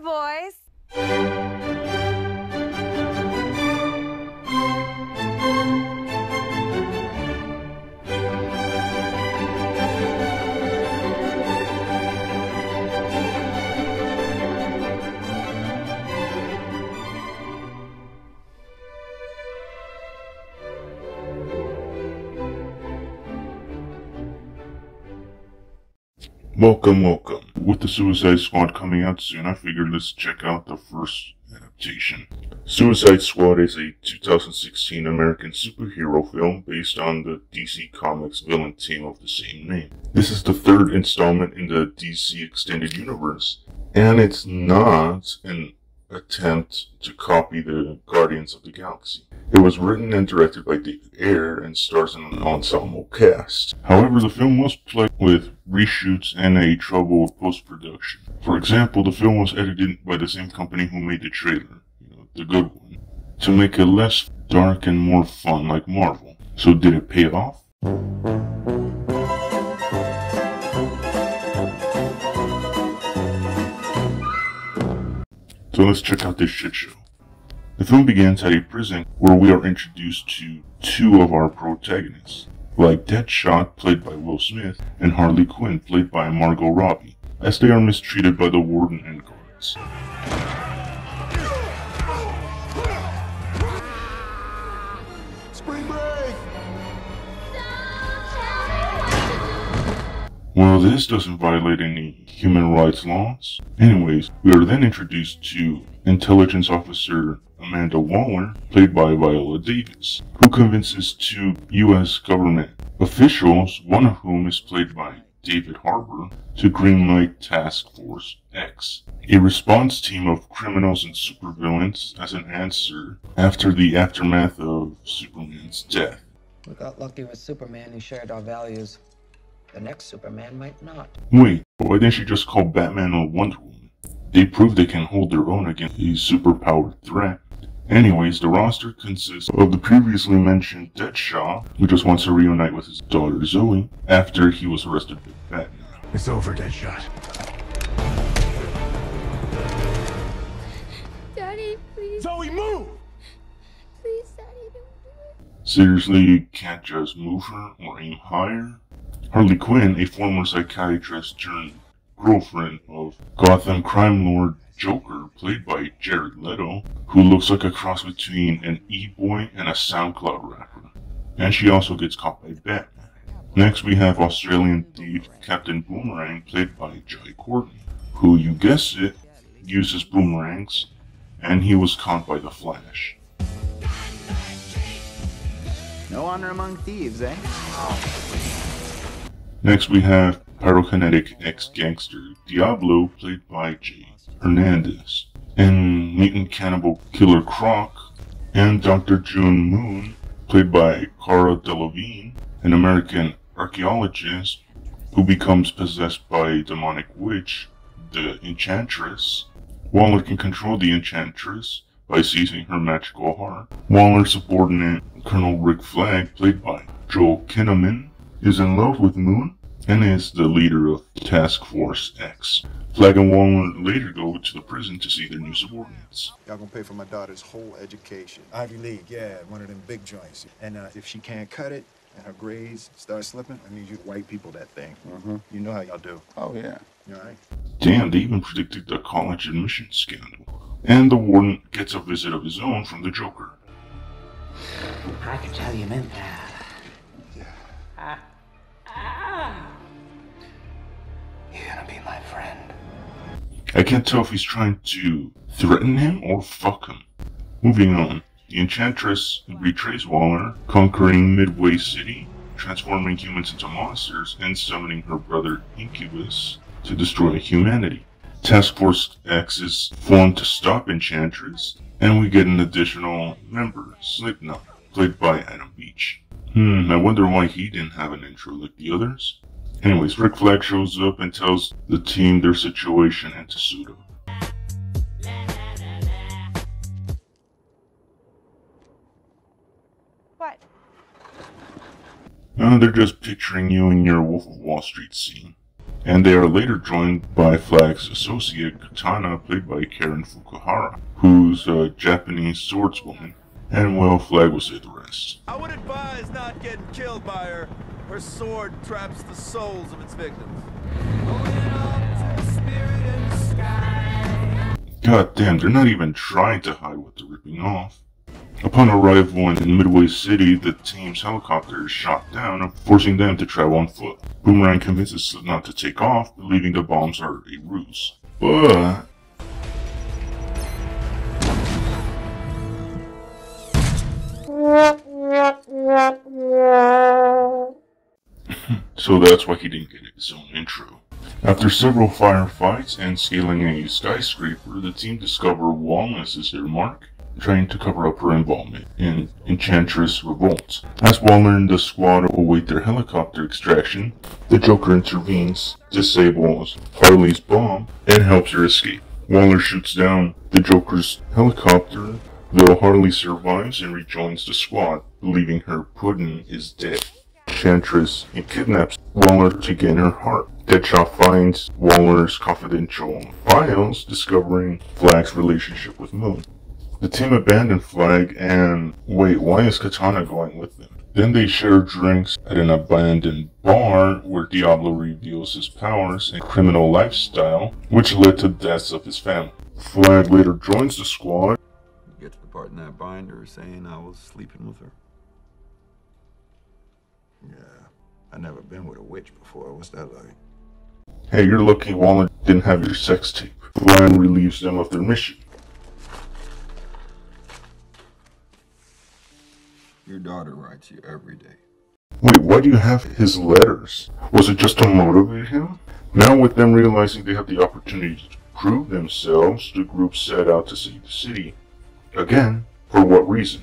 Hi, boys. Welcome, welcome. With the Suicide Squad coming out soon, I figured let's check out the first adaptation. Suicide Squad is a 2016 American superhero film based on the DC Comics villain team of the same name. This is the third installment in the DC Extended Universe, and it's not an attempt to copy the Guardians of the Galaxy. It was written and directed by David Ayer and stars an ensemble cast. However, the film was plagued with reshoots and a trouble with post-production. For example, the film was edited by the same company who made the trailer, you know, the good one, to make it less dark and more fun like Marvel. So did it pay off? So let's check out this shit show. The film begins at a prison where we are introduced to two of our protagonists, like Deadshot, played by Will Smith, and Harley Quinn, played by Margot Robbie, as they are mistreated by the warden and guards. Well, this doesn't violate any human rights laws. Anyways, we are then introduced to Intelligence Officer Amanda Waller, played by Viola Davis, who convinces two U.S. government officials, one of whom is played by David Harbour, to greenlight Task Force X, a response team of criminals and supervillains as an answer after the aftermath of Superman's death. We got lucky with Superman who shared our values. The next Superman might not. Wait, why didn't she just call Batman or Wonder Woman? They prove they can hold their own against a superpowered threat. Anyways, the roster consists of the previously mentioned Deadshot, who just wants to reunite with his daughter Zoe after he was arrested by Batman. It's over, Deadshot. Daddy, please, Zoe, move! please, Daddy, don't do it. Seriously, you can't just move her or aim higher? Harley Quinn, a former psychiatrist turned girlfriend of Gotham crime lord Joker, played by Jared Leto, who looks like a cross between an e-boy and a SoundCloud rapper. And she also gets caught by Batman. Next we have Australian thief Captain Boomerang, played by Jai Courtney, who, you guessed it, uses boomerangs, and he was caught by the Flash. No honor among thieves, eh? Next we have pyrokinetic ex-gangster Diablo, played by Jay Hernandez, and mutant cannibal killer Croc, and Dr. June Moon, played by Cara Delevingne, an American archaeologist who becomes possessed by a demonic witch, the Enchantress. Waller can control the Enchantress by seizing her magical heart. Waller's subordinate, Colonel Rick Flag, played by Joel Kinnaman, is in love with Moon and is the leader of Task Force X. Flag and Waller later go to the prison to see their new subordinates. Y'all gonna pay for my daughter's whole education. Ivy League, yeah, one of them big joints. And uh, if she can't cut it and her grades start slipping, I need you white people that thing. Mm-hmm. You know how y'all do. Oh, yeah. You all right? Damn, they even predicted the college admission scandal. And the warden gets a visit of his own from the Joker. I could tell you meant that. You're my friend. I can't tell if he's trying to threaten him or fuck him. Moving on, the Enchantress betrays Waller, conquering Midway City, transforming humans into monsters, and summoning her brother Incubus to destroy humanity. Task Force X is formed to stop Enchantress, and we get an additional member, Slipknot, played by Adam Beach. Hmm, I wonder why he didn't have an intro like the others. Anyways, Rick Flag shows up and tells the team their situation and to suit up. What? Uh, they're just picturing you in your Wolf of Wall Street scene. and they are later joined by Flag's associate Katana, played by Karen Fukuhara, who's a Japanese swordswoman. And well, Flag will say the rest. I would advise not getting killed by her. Her sword traps the souls of its victims. God damn, they're not even trying to hide what they're ripping off. Upon arrival in Midway City, the team's helicopter is shot down, forcing them to travel on foot. Boomerang convinces Slipknot to take off, believing the bombs are a ruse. But... so that's why he didn't get his own intro. After several firefights and scaling a skyscraper, the team discover Walness is their mark, trying to cover up her involvement in Enchantress Revolt. As Waller and the squad await their helicopter extraction, the Joker intervenes, disables Harley's bomb, and helps her escape. Waller shoots down the Joker's helicopter, though Harley survives and rejoins the squad, believing her pudding is dead. Enchantress and kidnaps Waller to gain her heart. Deadshot finds Waller's confidential files, discovering Flag's relationship with Moon. The team abandon Flag and wait, why is Katana going with them? Then they share drinks at an abandoned bar where Diablo reveals his powers and criminal lifestyle, which led to deaths of his family. Flag later joins the squad. You Get to the part in that binder saying I was sleeping with her. Yeah, I never been with a witch before. What's that like? Hey, you're lucky Waller didn't have your sex tape. Flag relieves them of their mission. Your daughter writes you every day. Wait, why do you have his letters? Was it just to motivate him? Now with them realizing they have the opportunity to prove themselves, the group set out to save the city. Again, for what reason?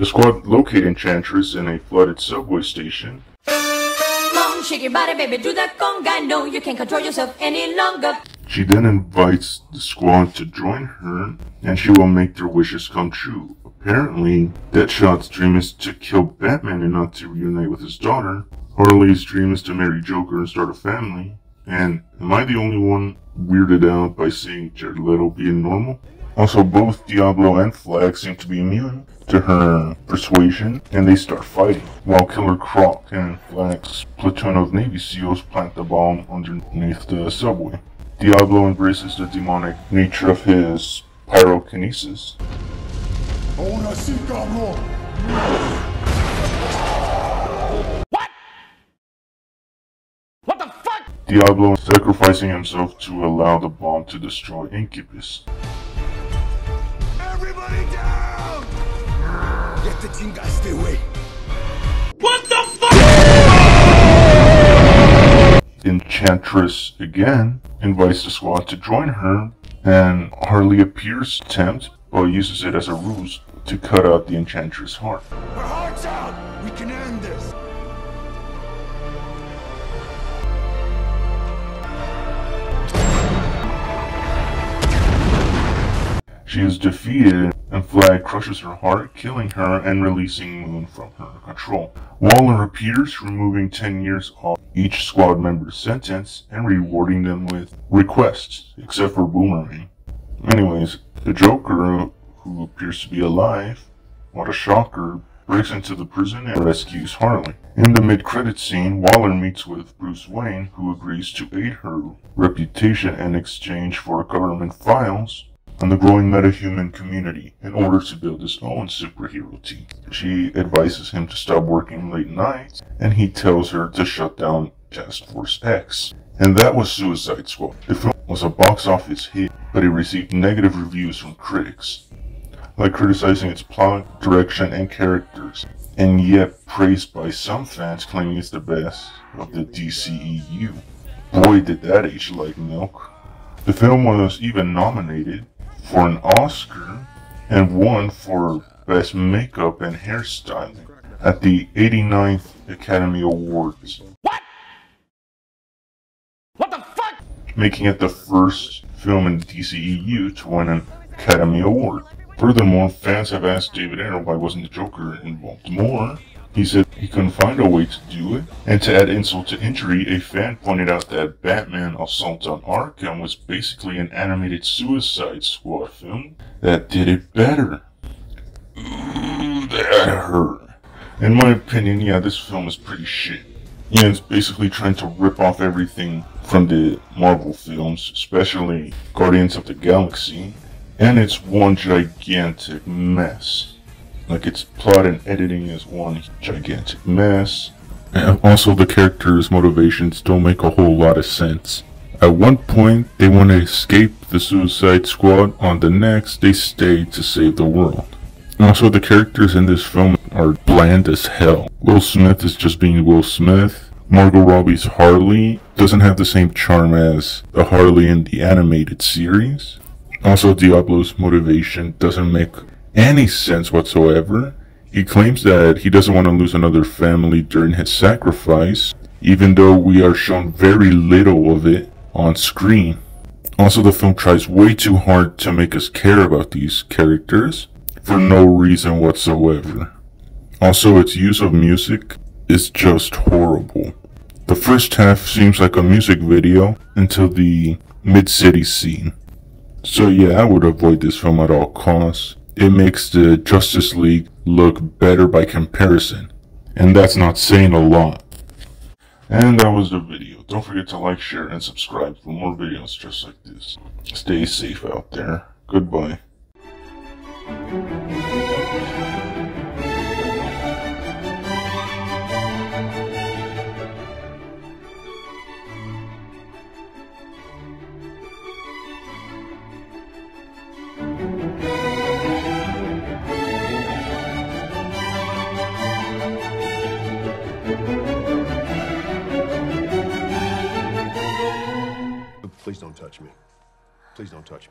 The squad locate Enchantress in a flooded subway station. Mom, shake your body, baby, do that conga. No, you can't control yourself any longer. She then invites the squad to join her, and she will make their wishes come true. Apparently, Deadshot's dream is to kill Batman and not to reunite with his daughter. Harley's dream is to marry Joker and start a family. And am I the only one weirded out by seeing Jared Leto being normal? Also, both Diablo and Flag seem to be immune to her persuasion, and they start fighting, while Killer Croc and Flag's platoon of Navy SEALs plant the bomb underneath the subway. Diablo embraces the demonic nature of his pyrokinesis. What the fuck? Diablo is sacrificing himself to allow the bomb to destroy Incubus. Get the chingaste away. What the fuck? Enchantress again invites the squad to join her, and Harley appears to tempt, but uses it as a ruse to cut out the Enchantress' heart. Her heart's out. We can end this. She is defeated, and Flag crushes her heart, killing her and releasing Moon from her control. Waller appears, removing 10 years off each squad member's sentence and rewarding them with requests, except for Boomerang. Anyways, the Joker, who appears to be alive, what a shocker, breaks into the prison and rescues Harley. In the mid-credit scene, Waller meets with Bruce Wayne, who agrees to aid her reputation in exchange for government files on the growing metahuman community in order to build his own superhero team. She advises him to stop working late nights, and he tells her to shut down Task Force X. And that was Suicide Squad. The film was a box office hit, but it received negative reviews from critics, like criticizing its plot, direction, and characters, and yet praised by some fans claiming it's the best of the DCEU. Boy, did that age like milk. The film was even nominated for an Oscar and one for Best Makeup and Hairstyling at the 89th Academy Awards. What? What the fuck? Making it the first film in DCEU to win an Academy Award. Furthermore, fans have asked David Ayer why wasn't the Joker involved more, He said he couldn't find a way to do it, and to add insult to injury, a fan pointed out that Batman Assault on Arkham was basically an animated Suicide Squad film that did it better. Ooh, that hurt. In my opinion, yeah, this film is pretty shit. Yeah, it's basically trying to rip off everything from the Marvel films, especially Guardians of the Galaxy, and it's one gigantic mess. Like its plot and editing is one gigantic mess. And also the characters' motivations don't make a whole lot of sense. At one point, they want to escape the Suicide Squad. On the next, they stay to save the world. Also, the characters in this film are bland as hell. Will Smith is just being Will Smith. Margot Robbie's Harley doesn't have the same charm as the Harley in the animated series. Also, Diablo's motivation doesn't make any sense whatsoever. He claims that he doesn't want to lose another family during his sacrifice, even though we are shown very little of it on screen. Also, the film tries way too hard to make us care about these characters for no reason whatsoever. Also, its use of music is just horrible. The first half seems like a music video until the mid-city scene. So yeah, I would avoid this film at all costs it makes the Justice League look better by comparison. And that's not saying a lot. And that was the video. Don't forget to like, share, and subscribe for more videos just like this. Stay safe out there. Goodbye. Please don't touch me.